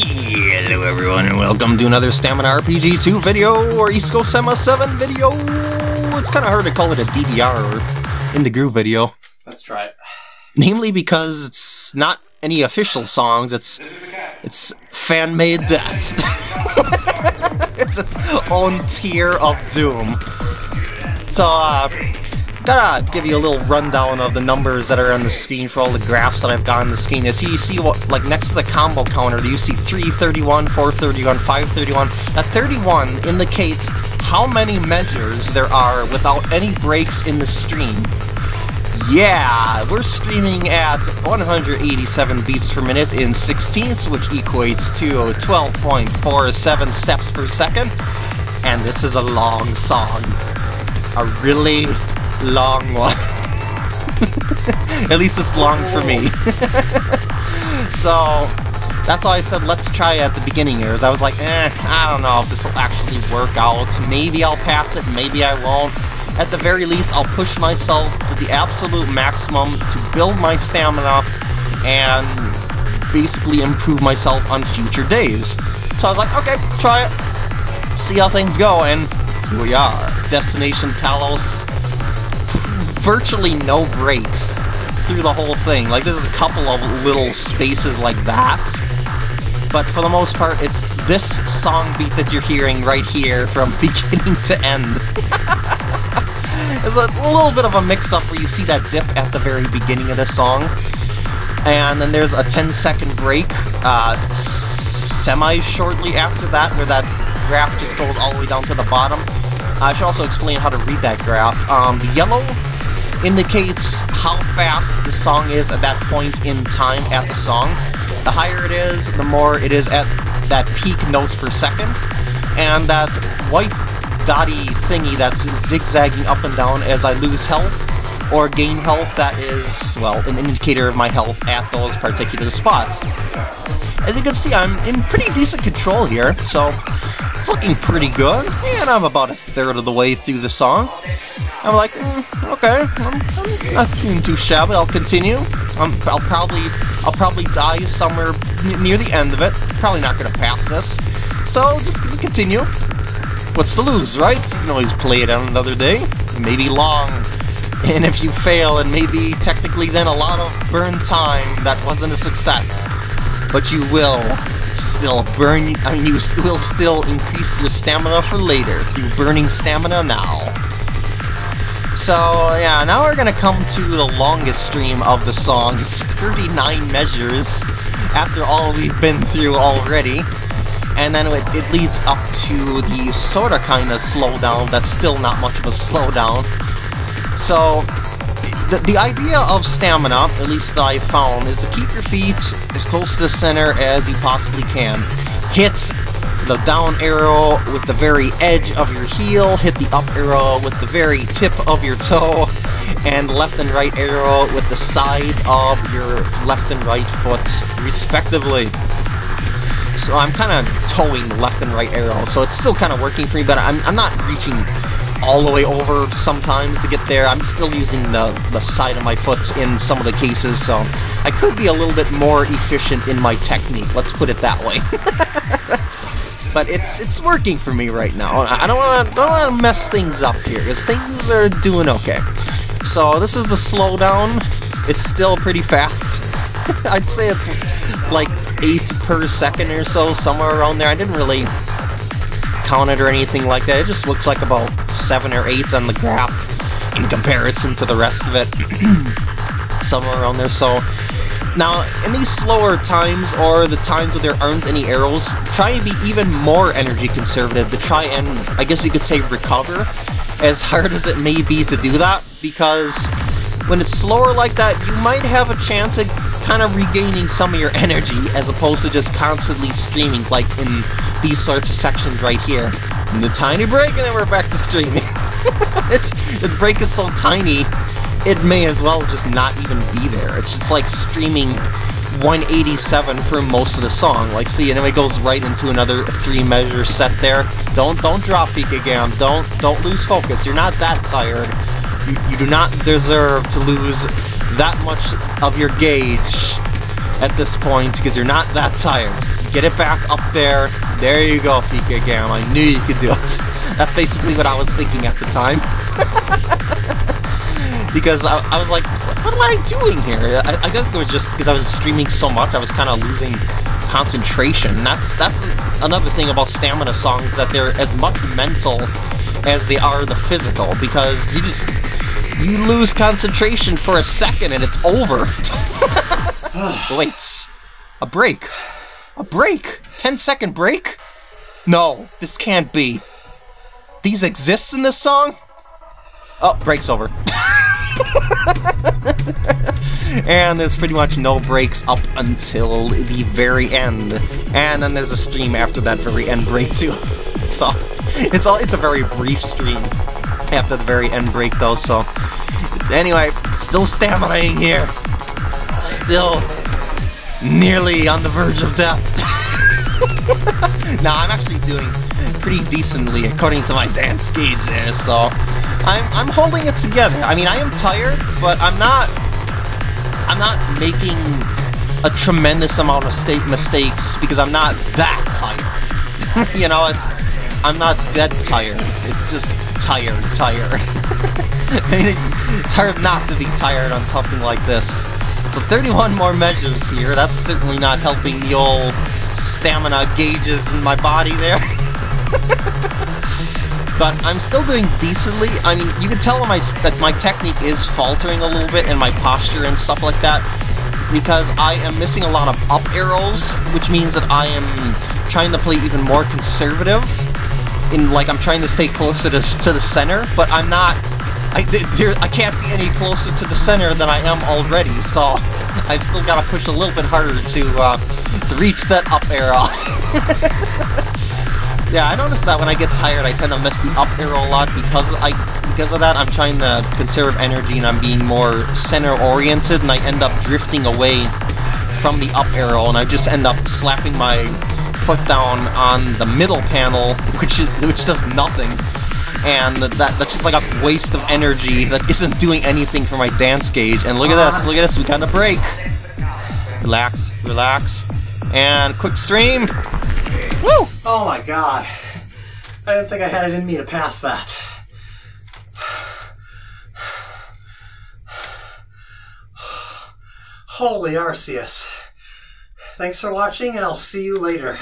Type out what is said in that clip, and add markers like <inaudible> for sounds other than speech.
Hello everyone and welcome to another Stamina RPG 2 video or East Coast Stamina 7 video. It's kind of hard to call it a DDR or In the Groove video. Let's try it. Namely because it's not any official songs, it's it's fan-made death. <laughs> it's its own tier of doom. So, uh, gotta give you a little rundown of the numbers that are on the screen for all the graphs that I've got on the screen. You see, you see what, like next to the combo counter, you see 331, 431, 531. That 31 indicates how many measures there are without any breaks in the stream. Yeah, we're streaming at 187 beats per minute in 16ths, which equates to 12.47 steps per second. And this is a long song. A really long one. <laughs> At least it's long for me. <laughs> so, that's why I said let's try at the beginning here. I was like, eh, I don't know if this will actually work out. Maybe I'll pass it, maybe I won't. At the very least, I'll push myself to the absolute maximum to build my stamina and basically improve myself on future days. So I was like, okay, try it, see how things go, and here we are. Destination Talos, virtually no breaks through the whole thing. Like, there's a couple of little spaces like that, but for the most part, it's this song beat that you're hearing right here from <laughs> beginning to end. <laughs> There's a little bit of a mix-up where you see that dip at the very beginning of the song, and then there's a 10 second break, uh, semi-shortly after that, where that graph just goes all the way down to the bottom. I should also explain how to read that graph. Um, the yellow indicates how fast the song is at that point in time at the song. The higher it is, the more it is at that peak notes per second. And that white dotty thingy that's zigzagging up and down as I lose health or gain health, that is, well, an indicator of my health at those particular spots. As you can see, I'm in pretty decent control here, so it's looking pretty good, and I'm about a third of the way through the song. I'm like, mm, okay, I'm, I'm, not doing too shabby. I'll continue. i will probably, I'll probably die somewhere near the end of it. Probably not gonna pass this, so just continue. What's to lose, right? You can always play it on another day. Maybe long. And if you fail, and maybe technically then a lot of burn time that wasn't a success. But you will still burn, I mean, you will still increase your stamina for later through burning stamina now. So, yeah, now we're gonna come to the longest stream of the song. It's 39 measures after all we've been through already. And then it, it leads up to the sorta kinda slowdown that's still not much of a slowdown. So, the, the idea of stamina, at least that I found, is to keep your feet as close to the center as you possibly can. Hit the down arrow with the very edge of your heel, hit the up arrow with the very tip of your toe, and left and right arrow with the side of your left and right foot, respectively. So I'm kind of towing left and right arrow, so it's still kind of working for me, but I'm, I'm not reaching all the way over sometimes to get there. I'm still using the, the side of my foot in some of the cases, so I could be a little bit more efficient in my technique, let's put it that way. <laughs> but it's it's working for me right now. I don't want to don't want to mess things up here because things are doing okay. So this is the slowdown. It's still pretty fast. <laughs> I'd say it's like eight per second or so, somewhere around there. I didn't really count it or anything like that. It just looks like about seven or eight on the graph in comparison to the rest of it. <clears throat> somewhere around there. So now, in these slower times, or the times where there aren't any arrows, try and be even more energy conservative to try and, I guess you could say, recover, as hard as it may be to do that, because when it's slower like that, you might have a chance at kind of regaining some of your energy, as opposed to just constantly streaming, like in these sorts of sections right here. And the tiny break, and then we're back to streaming. <laughs> the break is so tiny, it may as well just not even be there. It's just like streaming 187 for most of the song. Like, see, and it goes right into another three-measure set there. Don't don't drop peak again. Don't don't lose focus. You're not that tired. You, you do not deserve to lose that much of your gauge at this point because you're not that tired. Just get it back up there. There you go, Pika Gam. I knew you could do it. <laughs> That's basically what I was thinking at the time. <laughs> because I, I, was like, what am I doing here? I, I guess it was just because I was streaming so much, I was kind of losing concentration. That's that's another thing about stamina songs that they're as much mental as they are the physical because you just you lose concentration for a second and it's over. <laughs> Wait, a break, a break, 10 second break? No, this can't be. These exist in this song? Oh, break's over. <laughs> <laughs> and there's pretty much no breaks up until the very end. And then there's a stream after that very end break too. <laughs> so it's all it's a very brief stream after the very end break though, so anyway, still staminaing here. Still nearly on the verge of death. <laughs> now I'm actually doing pretty decently according to my dance gauge there, so I'm I'm holding it together. I mean I am tired, but I'm not I'm not making a tremendous amount of state mistakes because I'm not that tired. <laughs> you know, it's I'm not dead tired. It's just tired, tired. <laughs> It's hard not to be tired on something like this. So 31 more measures here. That's certainly not helping the old stamina gauges in my body there. <laughs> but I'm still doing decently. I mean, you can tell my, that my technique is faltering a little bit and my posture and stuff like that because I am missing a lot of up arrows, which means that I am trying to play even more conservative in like I'm trying to stay closer to, to the center, but I'm not. I there, I can't be any closer to the center than I am already, so <laughs> I've still got to push a little bit harder to uh, to reach that up arrow. <laughs> yeah, I noticed that when I get tired, I tend to miss the up arrow a lot because I because of that. I'm trying to conserve energy and I'm being more center oriented, and I end up drifting away from the up arrow, and I just end up slapping my foot down on the middle panel, which is which does nothing. And that that's just like a waste of energy that isn't doing anything for my dance gauge. And look at this, look at this, we got a break. Relax, relax. And quick stream. Woo! Oh my god. I didn't think I had it in me to pass that. <sighs> Holy Arceus. Thanks for watching, and I'll see you later.